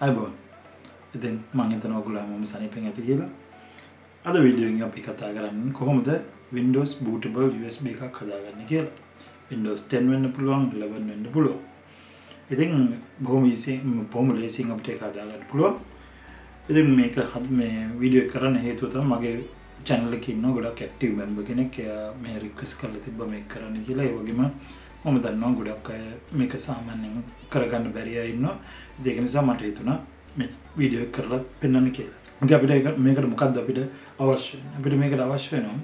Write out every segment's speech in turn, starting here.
අයිබෝන් ඉතින් මංගත නොකුලා මම සනිපෙන් ඇති කියලා. අද විඩියෝෙන් අපි කතා කරන්න කොහොමද Windows bootable USB එකක් හදාගන්න කියලා. Windows 10 වෙන්න පුළුවන් 11 වෙන්න පුළුවන්. ඉතින් බොහොම පොම ලේසින් අපට හදාගන්න පුළුවන්. ඉතින් මේක හද මේ වීඩියෝ කරන්න හේතුව තමයි මගේ channel එකේ ඉන්න ගොඩක් ඇක්ටිව් member කෙනෙක් එයා මේ රික්වෙස්ට් කරලා තිබ්බ මේක කරන්න කියලා. ඒ වගේම මම දන්නවා ගොඩක් අය මේක සාමාන්‍යයෙන් කරගන්න බැරි අය ඉන්නවා ඒක නිසා මට හිතුණා මේ වීඩියෝ එක කරලා පෙන්වන්න කියලා. ඉතින් අපිට ඒක මේකට මොකද්ද අපිට අවශ්‍ය වෙන්නේ? අපිට මේකට අවශ්‍ය වෙනවා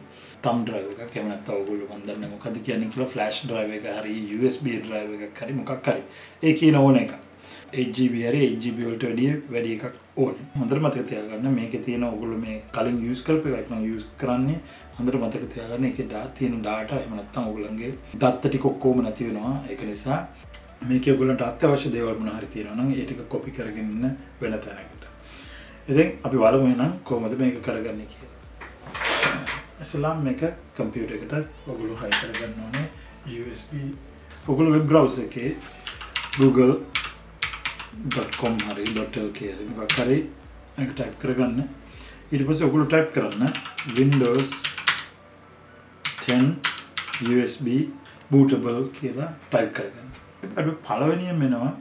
thumb drive එකක් එහෙම නැත්නම් ඔයගොල්ලෝ මන් දන්නේ මොකද්ද කියන්නේ කියලා flash drive එක හරි USB drive එකක් හරි මොකක් හරි. ඒ කියන ඕන එකක්. 8GB හරි 8GB වලට වැඩිය වැඩි එකක් ඕනේ. හොඳට මතක තියාගන්න මේකේ තියෙන ඔයගොල්ලෝ මේ කලින් යූස් කරපු එකක් නම් යූස් කරන්නේ හොඳට මතක තියාගන්න ඒකේ තියෙන data එහෙම නැත්නම් ඔයගොල්ලන්ගේ දත්ත ටික ඔක්කොම නැති වෙනවා. ඒක නිසා මේක ඔයගොල්ලන්ට අත්‍යවශ්‍ය දේවල් මොනවා හරි තියෙනවා නම් ඒ ටික කොපි කරගෙන ඉන්න වෙන තැනකට. ඉතින් අපි බලමු එහෙනම් කොහොමද මේක කරගන්නේ කියලා. ඉස්ලාම් මේක කම්පියුටර් එකට ඔයගොල්ලෝ හයි කරගන්න ඕනේ USB ඔයගොල්ලෝ වෙබ් බ්‍රවුසර් එකේ google.com හරි .lk හරි මොකක් හරි එක ටයිප් කරගන්න. ඊට පස්සේ ඔයගොල්ලෝ ටයිප් කරන්න Windows 10 USB bootable කියලා ටයිප් කරගන්න. අඩු පළවෙනියෙන් වෙනවා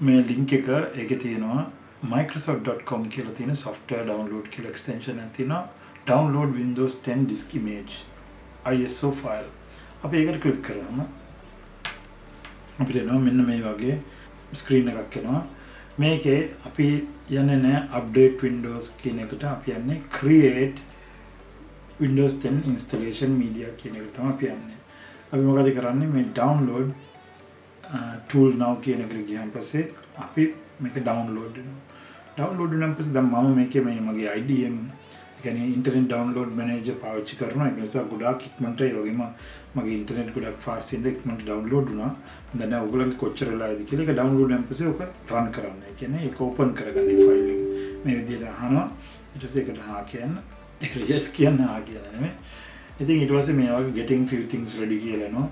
මේ ලින්ක් එක ඒක තියෙනවා microsoft.com කියලා තියෙන software download කියලා extension එකක් තියෙනවා download windows 10 disk image ISO file අපි ඒකට ක්ලික් කරාම අපිට එනවා මෙන්න මේ වගේ ස්ක්‍රීන් එකක් එනවා. මේකේ අපි යන්නේ නැහැ update windows කියන එකට. අපි යන්නේ create windows 10 installation media කියන එකට තමයි අපි යන්නේ. අපි මොකද කරන්නේ? මේ download uh, ටූල් නව් කියන එකට ගියන් පස්සේ අපි මේක ඩවන්ලෝඩ් ඩවන්ලෝඩ් නම් පස්සේ දැන් මම මේකේ මේ මගේ IDM කියන්නේ ඉන්ටර්නෙට් ඩවුන්ලෝඩ් මැනේජර් පාවිච්චි කරනවා ඒක නිසා ගොඩාක් ඉක්මනට ඒ වගේම මගේ ඉන්ටර්නෙට් ගොඩක් ෆාස්ට් ඉඳ ඉක්මනට ඩවුන්ලෝඩ් වුණා දැන් ඔයගොල්ලන්ගේ කොච්චර වෙලාද කියලා ඒක ඩවුන්ලෝඩ් වෙන පස්සේ ඔක රන් කරන්න. ඒ කියන්නේ ඒක ඕපන් කරගන්න ෆයිල් එක. මේ විදිහට අහනවා ඊට පස්සේ ඒකට හා කියන්න ඒක yes කියන්න හා කියලා නෙමෙයි. ඉතින් ඊට පස්සේ මේ වගේ getting few things ready කියලා එනවා.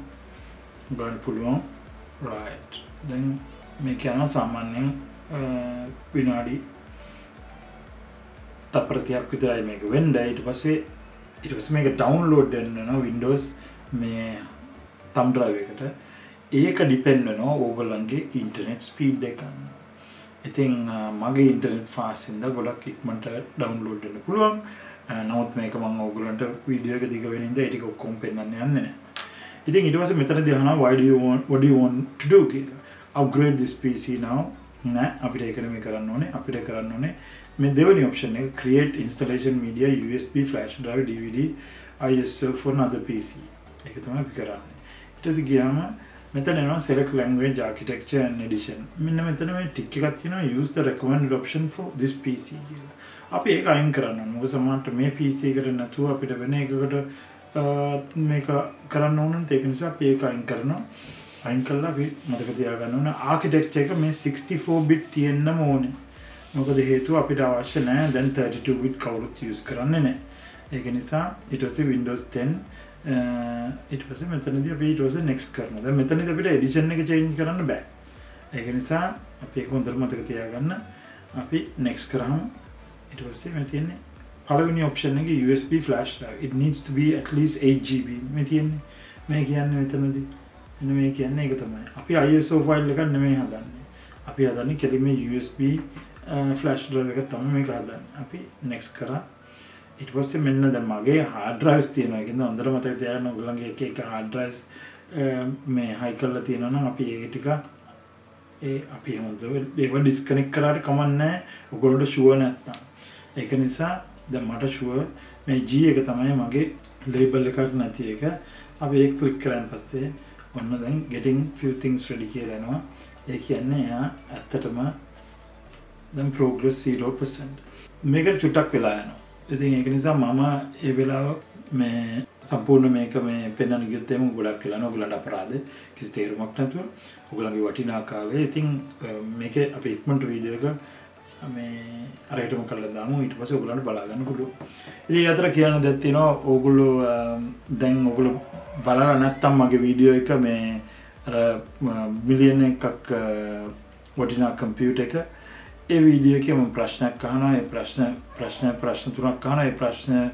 ගන්න පුළුවන් right දැන් මේක යනවා සාමාන්‍යයෙන් විනාඩි තප්පරතියක් විතරයි මේක වෙන්න. ඊට පස්සේ ඊට පස්සේ මේක ඩවුන්ලෝඩ් වෙනවා Windows මේ thumb drive එකට. ඒක ඩිපෙන්ඩ් වෙනවා ඕගොල්ලන්ගේ ඉන්ටර්නෙට් ස්පීඩ් එක. ඉතින් මගේ ඉන්ටර්නෙට් ෆාස්ට් ඉඳ ගොඩක් ඉක්මනට ඩවුන්ලෝඩ් වෙන්න පුළුවන්. නමුත් මේක මම ඕගොල්ලන්ට වීඩියෝ එක දිග වෙන ඉඳ ඒක ඔක්කොම පෙන්වන්න යන්නේ නැහැ. ඉතින් ඊට පස්සේ මෙතනදී අහනවා why do you want what do you want to do? කියලා. Upgrade this PC now. නෑ අපිට ඒක නෙමෙයි කරන්න ඕනේ අපිට කරන්න ඕනේ. මේ දෙවෙනි ඔප්ෂන් එක create installation media USB flash drive DVD ISO for another PC ඒක තමයි අපි කරන්නේ. ඊට පස්සේ ගියාම මෙතන එනවා select language architecture and edition. මෙන්න මෙතන මේ ටික එකක් තියෙනවා use the recommended option for this PC කියලා. අපි ඒක අයින් කරන්න ඕනේ. මොකද සමහරට මේ PC එකට නැතුව අපිට වෙන එකකට මේක කරන්න ඕන ඒක නිසා අපි ඒක අයින් කරනවා. අයින් කළා. අපි මතක තියාගන්න ඕන ආකිටෙක්චර් එක මේ 64 bit තියෙන්නම ඕනේ. මොකද හේතුව අපිට අවශ්‍ය නැහැ. දැන් 32 bit කවුරුත් use කරන්නේ නැහැ. ඒක නිසා ඊට පස්සේ Windows 10 ඊට පස්සේ මෙතනදී අපි ඊට පස්සේ next කරනවා. දැන් මෙතනදී අපිට edition එක change කරන්න බෑ. ඒක නිසා අපි ඒක හොඳට මතක තියාගන්න. අපි next කරාම ඊට පස්සේ මේ තියෙන්නේ පළවෙනි ඔප්ෂන් එකේ USB flash drive. It needs to be at least 8GB මේ තියෙන්නේ. මේ කියන්නේ මෙතනදී. මෙන්න මේ කියන්නේ ඒක තමයි. අපි ISO file එකක් නෙමෙයි හදන්නේ. අපි හදන්නේ කෙලින්ම USB ෆ්ලෑෂ් drive එක තමයි මේක හදන්නේ. අපි next කරා. ඊට පස්සේ මෙන්න දැන් මගේ hard drives තියෙනවා. ඒකෙන්ද හොඳට මතක තියාගන්න ඔයගොල්ලන්ගේ එක එක hard drives මේ high කරලා තියෙනවා නම් අපි ඒක ටික ඒ අපි හොඳ ඒව ඩිස්කනෙක්ට් කරාට කමක් නැහැ. ඔයගොල්ලන්ට ෂුවර් නැත්තම්. ඒක නිසා දැන් මට ෂුවර් මේ G එක තමයි මගේ ලේබල් එකක් නැති එක. අපි ඒක ක්ලික් කරන් පස්සේ ඔන්න දැන් getting few things ready කියලා එනවා. ඒ කියන්නේ එයා ඇත්තටම දැන් progress 0% මේක චුට්ටක් වෙලා යනවා. ඉතින් ඒක නිසා මම ඒ වෙලාව මේ සම්පූර්ණ මේක මේ පෙන්වන්න ගියොත් එහෙම ගොඩක් වෙලා නෝ. ඔයගලන්ට අපරාධ කිසි තේරුමක් නැතුව. ඔයගලගේ වටිනා කාලේ ඉතින් මේකේ අපි ඉක්මනට වීඩියෝ එක මේ අරයටම කරලා දාමු. ඊට පස්සේ ඔයගලන්ට බලා ගන්න පුළුවන්. ඉතින් අතර කියන්න දෙයක් තියෙනවා. ඕගොල්ලෝ දැන් ඔයගොල්ලෝ බලලා නැත්තම් මගේ වීඩියෝ එක මේ අර මිලියන එකක් වටිනා කම්පියුටර් එක. ඒ වීඩියෝ එකේ මම ප්‍රශ්නයක් අහනවා. ඒ ප්‍රශ්න ප්‍රශ්න ප්‍රශ්න තුනක් අහනවා. ඒ ප්‍රශ්න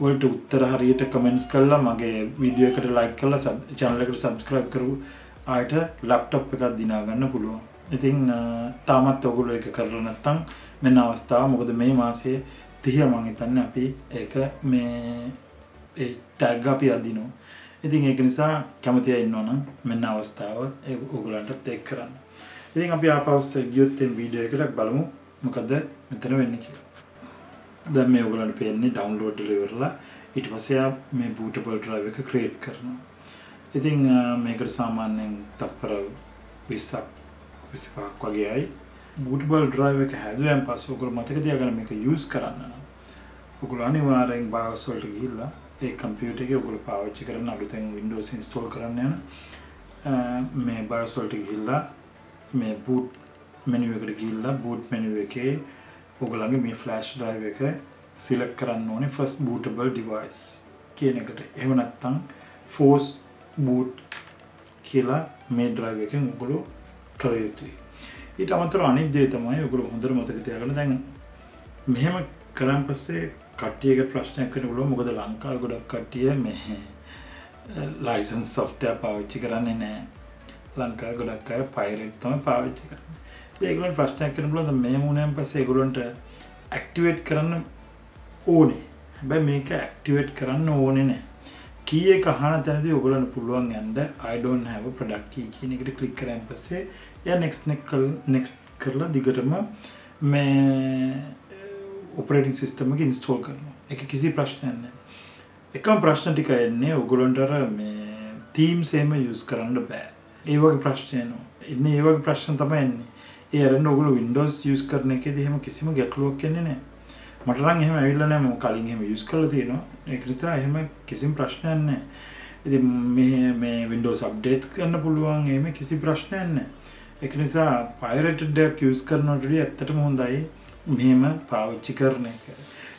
වලට උත්තර හරියට කමෙන්ට්ස් කරලා මගේ වීඩියෝ එකට ලයික් කරලා channel එකට subscribe කරු ආයට ලැප්ටොප් එකක් දිනා ගන්න පුළුවන්. ඉතින් තාමත් ඔයගොල්ලෝ ඒක කරලා නැත්නම් මෙන්න අවස්ථාව මොකද මේ මාසයේ 30 මම හිතන්නේ අපි ඒක මේ ඒ ටැග් අපි අදිනවා. ඉතින් ඒක නිසා කැමති අය ඉන්නවනම් මෙන්න අවස්ථාව ඒ ඔයගොල්ලන්ට ඒක කරන්න. ඉතින් අපි ආපහුස් ගියොත් එම් වීඩියෝ එකකට බලමු මොකද මෙතන වෙන්නේ කියලා. දැන් මේ ඔයගොල්ලන්ට පේන්නේ ඩවුන්ලෝඩ් ඩිලිවර්ලා ඊට පස්සේ මේ bootable drive එක ක්‍රියේට් කරනවා. ඉතින් මේකට සාමාන්‍යයෙන් තත්පර 20ක් 25ක් වගේයි bootable drive එක හැදුවෙන් පස්සේ ඔයගොල්ලෝ මතක තියාගන්න මේක use කරන්න නම් ඔයගොල්ලෝ අනිවාර්යෙන් BIOS වලට ගිහිල්ලා ඒ කම්පියුටර් එකේ ඔයගොල්ලෝ පාවිච්චි කරන අලුතෙන් Windows install කරන්න යන මේ BIOS වලට ගිහිල්ලා මේ boot menu එකට ගිහිල්ලා boot menu එකේ ඔයගොල්ලන්ගේ මේ flash drive එක select කරන්න ඕනේ first bootable device කියන එකට. එහෙම නැත්නම් force boot කියලා මේ drive එකෙන් ඔයගොල්ලෝ කළ යුතුයි. ඊට අමතරව අනිත් දේ තමයි ඔයගොල්ලෝ හොඳට මතක තියාගන්න දැන් මෙහෙම කරන් පස්සේ කට්ටියගේ ප්‍රශ්නයක් වෙනකොට මොකද ලංකාවේ ගොඩක් කට්ටිය මේ ලයිසන්ස් software පාවිච්චි කරන්නේ නැහැ. ලංකාවේ ගොඩක් අය පයිරේට් තමයි පාවිච්චි කරන්නේ. ඒගොල්ලන්ට ප්‍රශ්නයක් වෙන පුළුවන් මේ මුණෙන් පස්සේ ඒගොල්ලන්ට ඇක්ටිවේට් කරන්න ඕනේ. හැබැයි මේක ඇක්ටිවේට් කරන්න ඕනේ නැහැ. කී එක අහන තැනදී ඔයගොල්ලන්ට පුළුවන් යන්න I don't have a product key කියන එකට ක්ලික් කරාන් පස්සේ එයා next next කරලා දිගටම මේ ඔපරේටින් සිස්ටම් එක ඉන්ස්ටෝල් කරනවා. ඒක කිසි ප්‍රශ්නයක් නැහැ. එකම ප්‍රශ්න ටික එන්නේ ඔයගොල්ලන්ට අර මේ Teams එහෙම use කරන්න බෑ. ඒ වගේ ප්‍රශ්න එනවා. ඉන්නේ ඒ වගේ ප්‍රශ්න තමයි එන්නේ. ඒ අරන්න ඔගොල්ලෝ Windows use කරන එකේදී එහෙම කිසිම ගැටලුවක් එන්නේ නැහැ. මට නම් එහෙම ඇවිල්ලා නැහැ මම කලින් එහෙම use කරලා තියෙනවා. ඒක නිසා එහෙම කිසිම ප්‍රශ්නයක් නැහැ. ඉතින් මේ මේ Windows update කරන්න පුළුවන් එහෙම කිසි ප්‍රශ්නයක් නැහැ. ඒක නිසා pirated එකක් use කරනවට වඩා ඇත්තටම හොඳයි මෙහෙම පාවිච්චි කරන එක.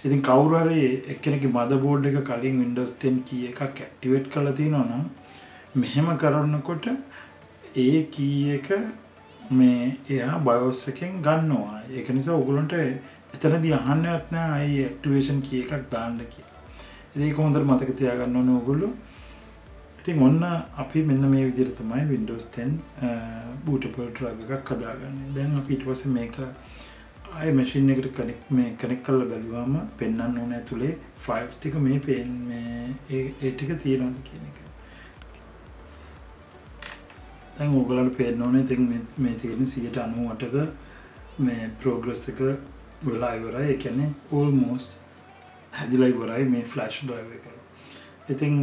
ඉතින් කවුරු හරි එක්කෙනෙක්ගේ motherboard එක කලින් Windows 10 key එකක් activate කරලා තියෙනවා නම් මෙහෙම කරනකොට ඒ key එක මේ එයා බයෝස් එකෙන් ගන්නවා ඒක නිසා ඔගුලන්ට එතනදී අහන්නවත් නෑ අයි ඇක්ටිවේෂන් කිය එකක් දාන්න කියලා. ඒක හොඳට මතක තියාගන්න ඕනේ ඔයගොල්ලෝ ඉතින් ඔන්න අපි මෙන්න මේ විදිහට තමයි Windows 10 bootable drive එකක් හදාගන්නේ. දැන් අපි ඊට පස්සේ මේක ආය මැෂින් එකට කනෙක්ට් මේ කනෙක්ට් කරලා බැලුවාම පෙන්වන්න ඕනේ ඇතුලේ ෆයිල්ස් ටික මේ පේන මේ ඒ ටික තියෙනවද කියන එක. දැන් ඕගලන්ට පේන්න ඕනේ ඉතින් මේ තියෙන 98ක මේ ප්‍රෝග්‍රස් එක වෙලා ඉවරයි. ඒ කියන්නේ almost හැදිලා ඉවරයි මේ ෆ්ලෑෂ් ඩ්‍රයිව් එක. ඉතින්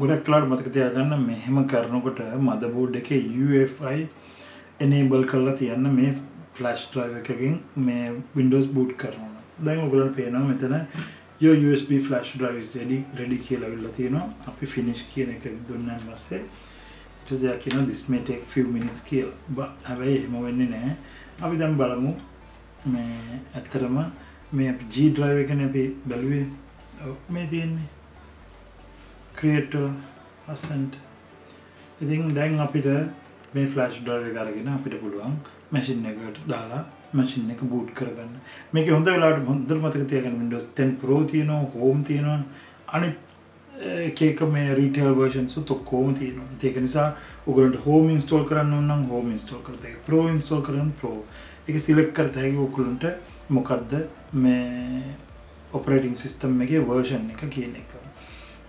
ගොඩක් වෙලාවට මතක තියාගන්න මෙහෙම කරනකොට මදර්බෝඩ් එකේ UEFI enable කරලා තියන්න මේ ෆ්ලෑෂ් ඩ්‍රයිව් එකකින් මේ Windows boot කරනවා. දැන් ඔයගලන්ට පේනවා මෙතන your USB flash drive is ready ready කියලා අවිල්ලා තියෙනවා. අපි finish කියන එක දුන්නාන් පස්සේ ඊට කියන this may take few minutes කියලා. හැබැයි එහෙම වෙන්නේ නැහැ. අපි දැන් බලමු මේ ඇත්තරම මේ අපි G drive එකනේ අපි බැලුවේ. මේ තියෙන්නේ creator ascent. ඉතින් දැන් අපිට මේ flash drive එක අරගෙන අපිට පුළුවන් machine එකට දාලා මැසින් එක බූට් කරගන්න. මේක හොඳ වෙලාවට හොඳට මතක තියාගන්න Windows 10 Pro තියෙනවා, Home තියෙනවා. අනිත් එක මේ රීටේල් වර්ෂන්ස් ඔක්කොම තියෙනවා. ඒක නිසා ඔයගලන්ට හෝම් ඉන්ස්ටෝල් කරන්න ඕන නම් හෝම් ඉන්ස්ටෝල් කරත හැකි. ප්‍රෝ ඉන්ස්ටෝල් කරන්න ප්‍රෝ. ඒක සිලෙක්ට් කරත හැකි ඔයගලන්ට මොකද්ද මේ ඔපරේටිං සිස්ටම් එකේ වර්ෂන් එක කියන එක.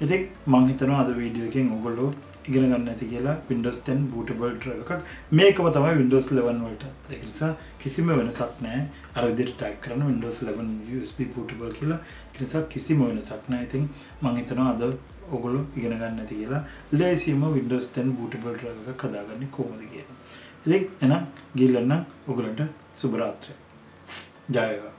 ඉතින් මම හිතනවා අද වීඩියෝ එකෙන් ඔයගොල්ලෝ ඉගෙන ගන්න ඇති කියලා Windows 10 bootable drive එකක් මේකම තමයි Windows 11 වලට. ඒක නිසා කිසිම වෙනසක් නැහැ. අර විදිහට ටැග් කරන Windows 11 USB bootable කියලා. ඒක නිසා කිසිම වෙනසක් නැහැ. ඉතින් මම හිතනවා අද ඔගොල්ලෝ ඉගෙන ගන්න ඇති කියලා. ලේසියෙන්ම Windows 10 bootable drive එකක් හදාගන්නේ කොහොමද කියලා. ඉතින් එහෙනම් ගිහිල්ලා නම් ඔයගලන්ට शुभ रात्रि जाएगा